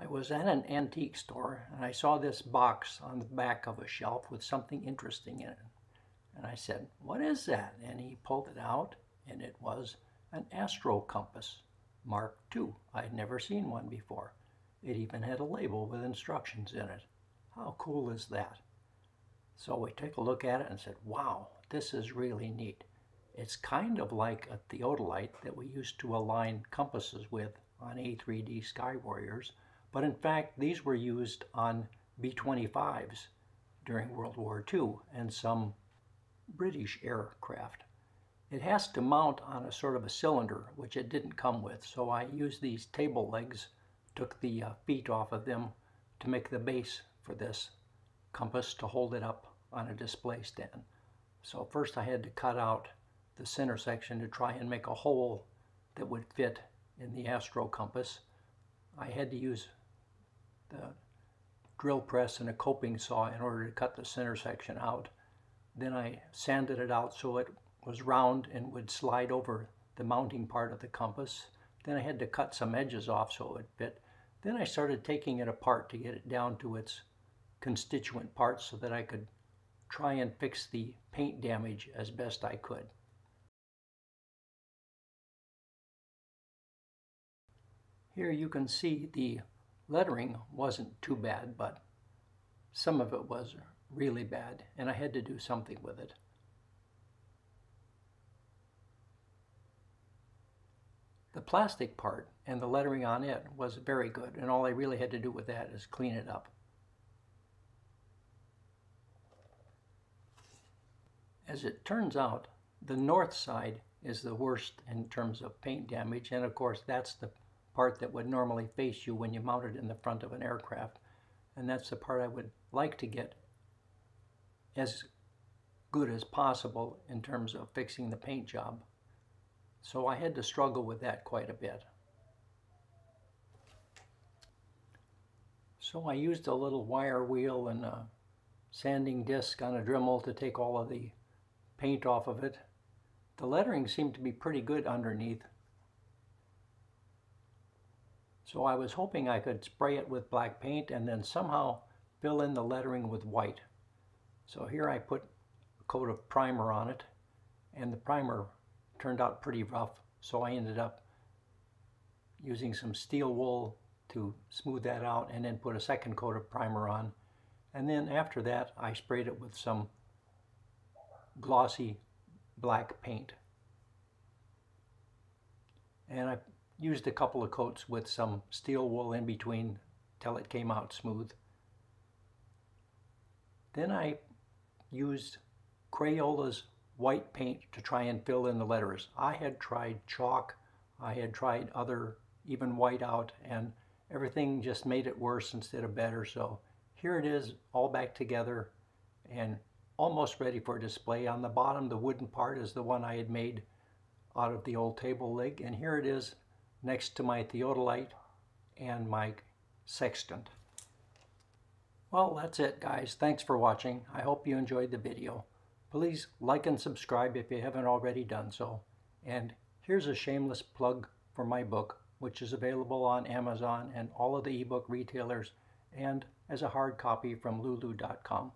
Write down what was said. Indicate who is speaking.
Speaker 1: I was at an antique store and I saw this box on the back of a shelf with something interesting in it. And I said, What is that? And he pulled it out and it was an astro compass Mark II. I had never seen one before. It even had a label with instructions in it. How cool is that? So we take a look at it and said, Wow, this is really neat. It's kind of like a theodolite that we used to align compasses with on A3D Sky Warriors but in fact, these were used on B-25s during World War II and some British aircraft. It has to mount on a sort of a cylinder, which it didn't come with, so I used these table legs, took the uh, feet off of them to make the base for this compass to hold it up on a display stand. So first I had to cut out the center section to try and make a hole that would fit in the astro compass. I had to use the drill press and a coping saw in order to cut the center section out. Then I sanded it out so it was round and would slide over the mounting part of the compass. Then I had to cut some edges off so it would fit. Then I started taking it apart to get it down to its constituent parts so that I could try and fix the paint damage as best I could. Here you can see the lettering wasn't too bad, but some of it was really bad, and I had to do something with it. The plastic part and the lettering on it was very good, and all I really had to do with that is clean it up. As it turns out, the north side is the worst in terms of paint damage, and of course that's the part that would normally face you when you mount it in the front of an aircraft. And that's the part I would like to get as good as possible in terms of fixing the paint job. So I had to struggle with that quite a bit. So I used a little wire wheel and a sanding disc on a Dremel to take all of the paint off of it. The lettering seemed to be pretty good underneath, so I was hoping I could spray it with black paint and then somehow fill in the lettering with white. So here I put a coat of primer on it and the primer turned out pretty rough. So I ended up using some steel wool to smooth that out and then put a second coat of primer on. And then after that, I sprayed it with some glossy black paint. And I used a couple of coats with some steel wool in between till it came out smooth. Then I used Crayola's white paint to try and fill in the letters. I had tried chalk, I had tried other even white out and everything just made it worse instead of better. So here it is all back together and almost ready for display. On the bottom, the wooden part is the one I had made out of the old table leg. And here it is next to my theodolite and my sextant. Well, that's it guys. Thanks for watching. I hope you enjoyed the video. Please like and subscribe if you haven't already done so. And here's a shameless plug for my book, which is available on Amazon and all of the ebook retailers and as a hard copy from lulu.com.